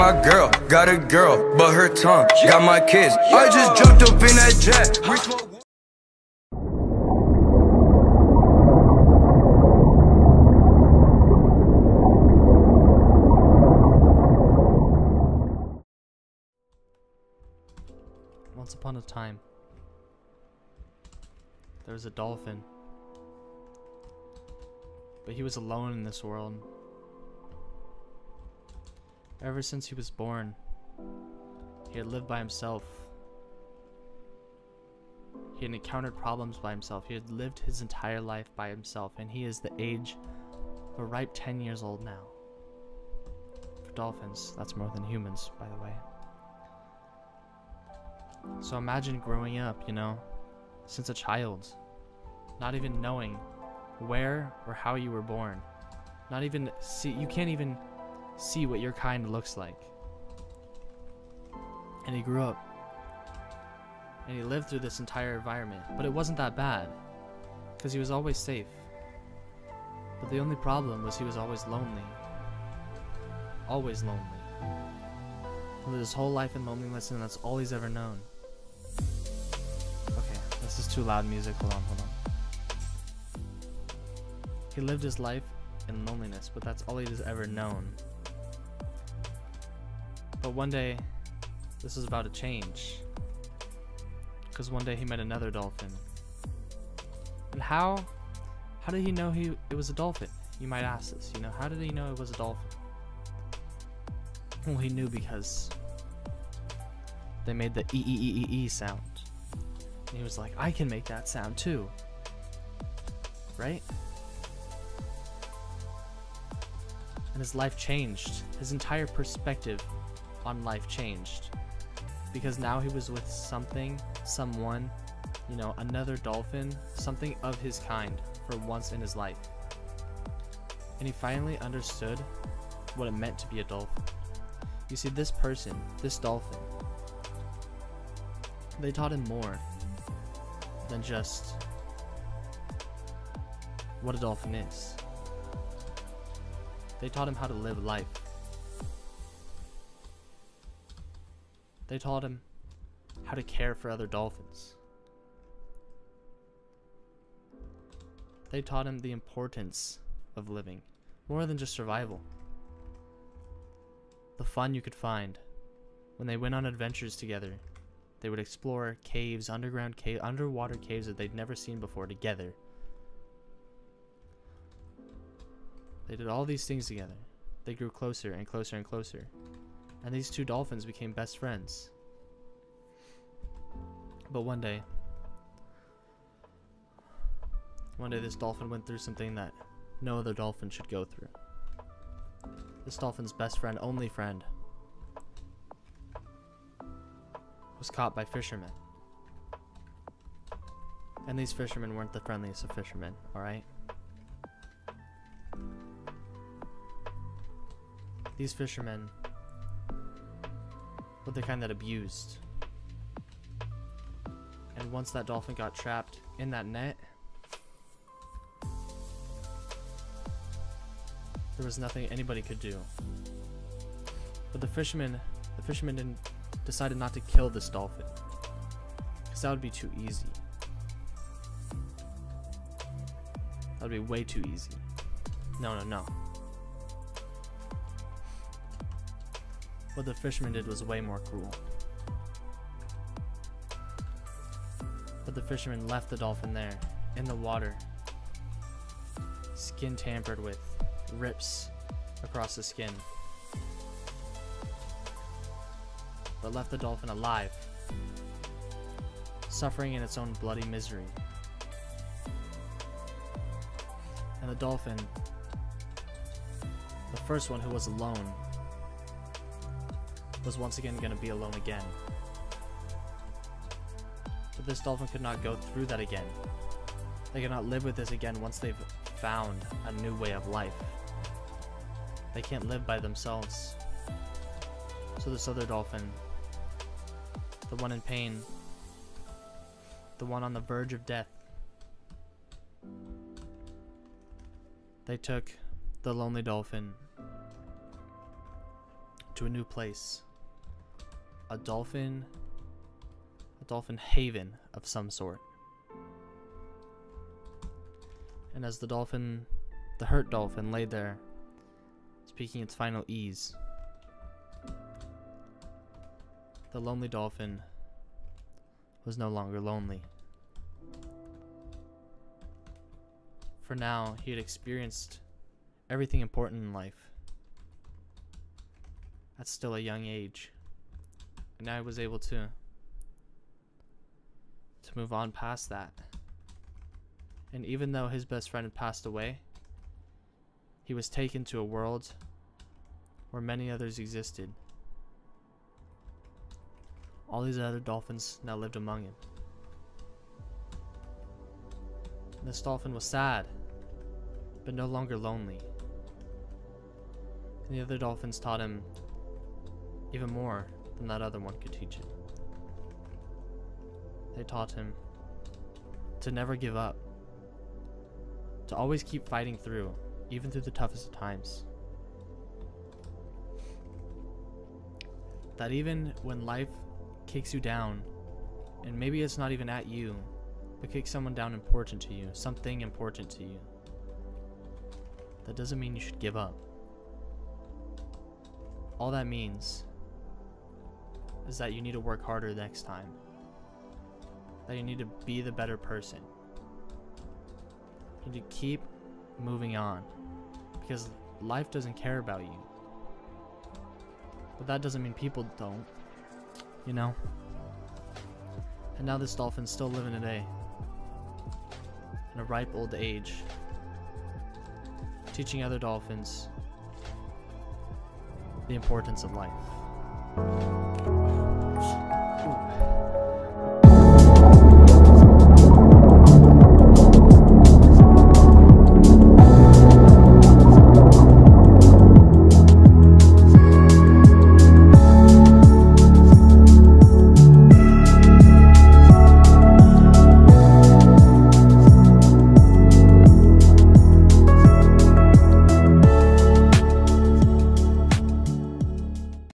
my girl, got a girl, but her tongue got my kids. I just jumped up in that jet. Once upon a time, there was a dolphin. But he was alone in this world. Ever since he was born, he had lived by himself. He had encountered problems by himself. He had lived his entire life by himself, and he is the age of a ripe 10 years old now. For dolphins, that's more than humans, by the way. So imagine growing up, you know, since a child, not even knowing where or how you were born. Not even see, you can't even see what your kind looks like. And he grew up. And he lived through this entire environment. But it wasn't that bad. Because he was always safe. But the only problem was he was always lonely. Always lonely. He lived his whole life in loneliness and that's all he's ever known. Okay, this is too loud music. Hold on, hold on. He lived his life in loneliness, but that's all he has ever known. But one day, this was about to change. Because one day he met another dolphin. And how? How did he know he it was a dolphin? You might ask this, you know, how did he know it was a dolphin? Well, he knew because they made the e e e e e sound. And he was like, I can make that sound too. Right? And his life changed. His entire perspective on life changed. Because now he was with something, someone, you know, another dolphin, something of his kind for once in his life. And he finally understood what it meant to be a dolphin. You see, this person, this dolphin, they taught him more than just what a dolphin is. They taught him how to live life. They taught him how to care for other dolphins. They taught him the importance of living, more than just survival. The fun you could find when they went on adventures together. They would explore caves, underground cave, underwater caves that they'd never seen before together. They did all these things together. They grew closer and closer and closer. And these two dolphins became best friends. But one day, one day this dolphin went through something that no other dolphin should go through. This dolphin's best friend, only friend, was caught by fishermen. And these fishermen weren't the friendliest of fishermen, alright? These fishermen were the kind that abused. And once that dolphin got trapped in that net, there was nothing anybody could do. But the fishermen, the fishermen didn't, decided not to kill this dolphin. Because that would be too easy. That would be way too easy. No, no, no. What the fisherman did was way more cruel. But the fisherman left the dolphin there, in the water, skin tampered with, rips across the skin. But left the dolphin alive, suffering in its own bloody misery. And the dolphin, the first one who was alone, was once again going to be alone again. But this dolphin could not go through that again. They cannot live with this again once they've found a new way of life. They can't live by themselves. So this other dolphin, the one in pain, the one on the verge of death, they took the lonely dolphin to a new place. A dolphin. A dolphin haven of some sort. And as the dolphin, the hurt dolphin, lay there, speaking its final ease, the lonely dolphin was no longer lonely. For now, he had experienced everything important in life. At still a young age. And I was able to to move on past that. And even though his best friend had passed away, he was taken to a world where many others existed. All these other dolphins now lived among him. And this dolphin was sad, but no longer lonely. And the other dolphins taught him even more that other one could teach him. They taught him to never give up, to always keep fighting through, even through the toughest of times. That even when life kicks you down, and maybe it's not even at you, but kicks someone down important to you, something important to you, that doesn't mean you should give up. All that means is that you need to work harder next time. That you need to be the better person. You need to keep moving on. Because life doesn't care about you. But that doesn't mean people don't. You know? And now this dolphin's still living today. In a ripe old age. Teaching other dolphins the importance of life.